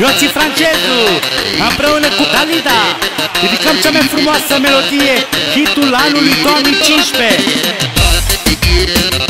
Ioții Francezu Împreună cu Dalida Ridicăm cea mai frumoasă melodie Hitul anului 2015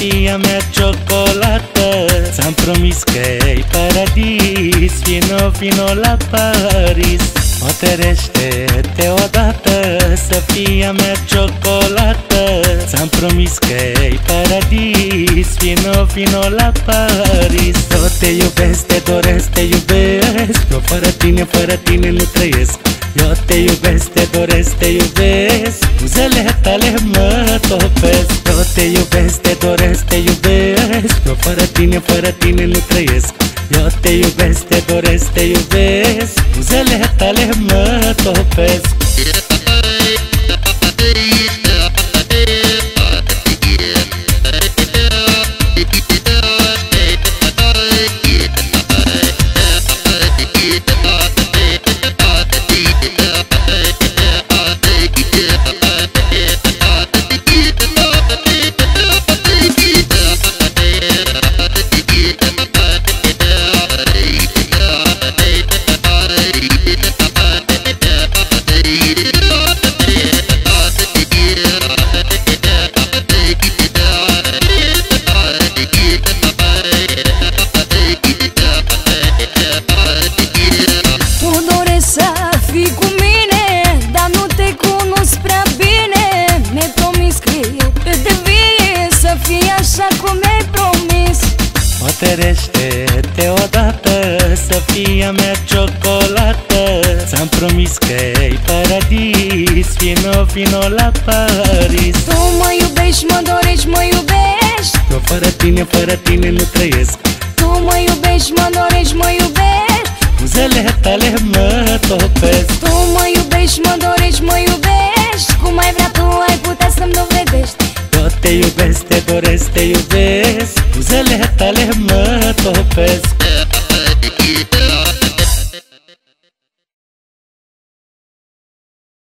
să fie mea ciocolată Ți-am promis că-i paradis, vino, vino la Paris Hotărăște-te odată să fie mea ciocolată Ți-am promis că-i paradis, vino, vino la Paris. Eu te iubesc, te doresc, te iubesc. Eu fără tine, fără tine nu trăiesc. Eu te iubesc, te doresc, te iubesc. Buzele tale mă topesc. Eu te iubesc, te doresc, te iubesc. Eu fără tine, fără tine nu trăiesc. Eu te iubesc, te doresc, te iubesc. Buzele tale mă topesc Hotărăște-te odată să fie a mea ciocolată. Ți-am promis că-i paradis, vino, vino la Paris. Tu mă iubești, mă dorești, mă iubești. Eu fără tine, fără tine nu trăiesc. Tu mă iubești, mă dorești, mă iubești. Buzele tale mă topesc. Tu mă iubești, mă dorești, mă iubești. Cum ai vrea tu, ai putea să-mi dovedești Eu te iubesc, te doresc, te iubesc. Buzele tale mă topesc